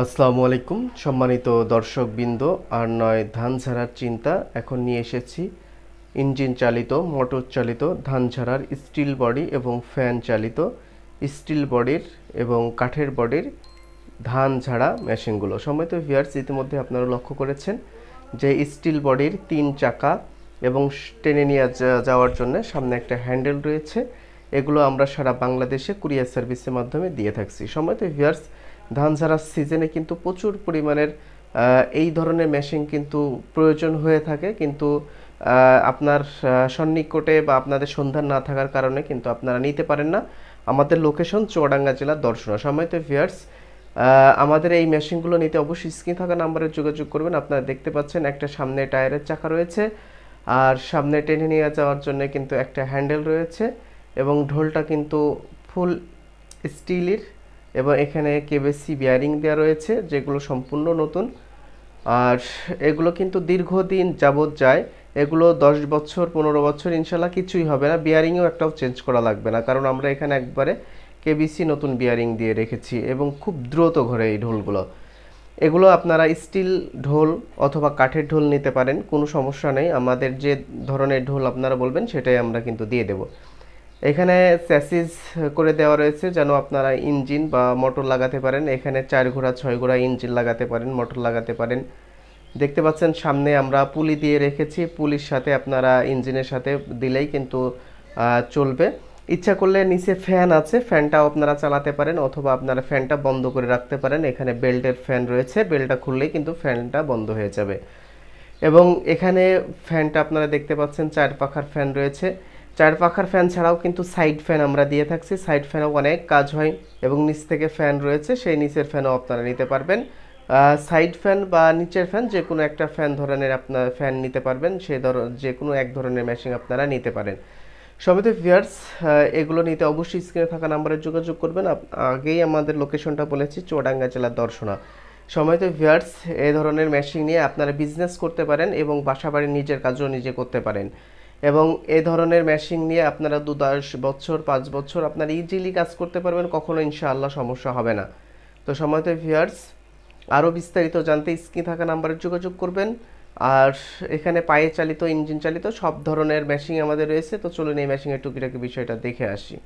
আসসালামু আলাইকুম, সম্মানিত দর্শকবৃন্দ, আর নয় ধান ঝাড়ার চিন্তা, এখন নিয়ে এসেছি ইঞ্জিন চালিত, মোটর চালিত, ধান ঝাড়ার স্টিল বডি এবং ফ্যান চালিত স্টিল বডির এবং কাঠের বডির ধান ঝাড়া মেশিনগুলো। সম্মানিত ভিয়ার্স ইতিমধ্যে আপনারা লক্ষ্য করেছেন যে স্টিল বডির তিন চাকা এবং টেনে নিয়ে যাওয়ার জন্য সামনে একটা হ্যান্ডেল রয়েছে। এগুলো আমরা সারা বাংলাদেশে কুরিয়ার সার্ভিসের মাধ্যমে দিয়ে থাকছি। সম্মানিত ভিয়ার্স ধান ঝাড়ার সিজনে কিন্তু প্রচুর পরিমাণের এই ধরনের মেশিন কিন্তু প্রয়োজন হয়ে থাকে। কিন্তু আপনার সন্নিকটে বা আপনাদের সন্ধান না থাকার কারণে কিন্তু আপনারা নিতে পারেন না। আমাদের লোকেশন চুয়াডাঙ্গা জেলার দর্শনা সম্মানিত ভিয়ার্স আমাদের এই মেশিনগুলো নিতে অবশ্যই স্ক্রিন থাকা নাম্বারে যোগাযোগ করবেন। আপনারা দেখতে পাচ্ছেন একটা সামনে টায়ারের চাকা রয়েছে আর সামনে টেনে নিয়ে যাওয়ার জন্য কিন্তু একটা হ্যান্ডেল রয়েছে এবং ঢোলটা কিন্তু ফুল স্টিলের এবং এখানে কেবিসি বিয়ারিং দেওয়া রয়েছে, যেগুলো সম্পূর্ণ নতুন। আর এগুলো কিন্তু দীর্ঘদিন যাবত যায়। এগুলো দশ বছর, পনেরো বছর, ইনশাল্লাহ কিছুই হবে না। বিয়ারিংও একটাও চেঞ্জ করা লাগবে না, কারণ আমরা এখানে একবারে কেবিসি নতুন বিয়ারিং দিয়ে রেখেছি এবং খুব দ্রুত ঘরে এই ঢোলগুলো। এগুলো আপনারা স্টিল ঢোল অথবা কাঠের ঢোল নিতে পারেন, কোনো সমস্যা নেই। আমাদের যে ধরনের ঢোল আপনারা বলবেন, সেটাই আমরা কিন্তু দিয়ে দেব। এখানে স্যাসিস করে দেওয়া রয়েছে যেন আপনারা ইঞ্জিন বা মোটর লাগাতে পারেন। এখানে চার ঘোড়া, ছয় ঘোড়া ইঞ্জিন লাগাতে পারেন, মোটর লাগাতে পারেন। দেখতে পাচ্ছেন সামনে আমরা পুলি দিয়ে রেখেছি। পুলির সাথে আপনারা ইঞ্জিনের সাথে দিলেই কিন্তু চলবে। ইচ্ছা করলে নিচে ফ্যান আছে, ফ্যানটাও আপনারা চালাতে পারেন অথবা আপনারা ফ্যানটা বন্ধ করে রাখতে পারেন। এখানে বেল্টের ফ্যান রয়েছে, বেল্টটা খুললেই কিন্তু ফ্যানটা বন্ধ হয়ে যাবে। এবং এখানে ফ্যানটা আপনারা দেখতে পাচ্ছেন, চার পাখার ফ্যান রয়েছে। চার পাখার ফ্যান ছাড়াও কিন্তু সাইড ফ্যান আমরা দিয়ে থাকছি। সাইড ফ্যানও অনেক কাজ হয় এবং নিচ থেকে ফ্যান রয়েছে, সেই নিচের ফ্যানও আপনারা নিতে পারবেন। সাইড ফ্যান বা নিচের ফ্যান যে কোনো একটা ফ্যান ধরনের আপনার ফ্যান নিতে পারবেন, সে ধর যে কোনো এক ধরনের মেশিন আপনারা নিতে পারেন। সমিত ভিয়ার্স এগুলো নিতে অবশ্যই স্ক্রিনে থাকা নাম্বারে যোগাযোগ করবেন। আগেই আমাদের লোকেশনটা বলেছি, চুয়াডাঙ্গা জেলার দর্শনা। সময়ত ভিয়ার্স এ ধরনের মেশিন নিয়ে আপনারা বিজনেস করতে পারেন এবং বাসা বাড়ির নিজের কাজও নিজে করতে পারেন। এবং এ ধরনের মেশিন নিয়ে আপনারা দু দশ বছর, পাঁচ বছর আপনারা ইজিলি কাজ করতে পারবেন, কখনো ইনশাআল্লাহ সমস্যা হবে না। তো সময়তে ভিয়ার্স আরও বিস্তারিত জানতে স্ক্রিন থাকা নাম্বারে যোগাযোগ করবেন। আর এখানে পায়ে চালিত, ইঞ্জিন চালিত সব ধরনের মেশিন আমাদের রয়েছে। তো চলুন এই মেশিনের টুকিটাকি বিষয়টা দেখে আসি।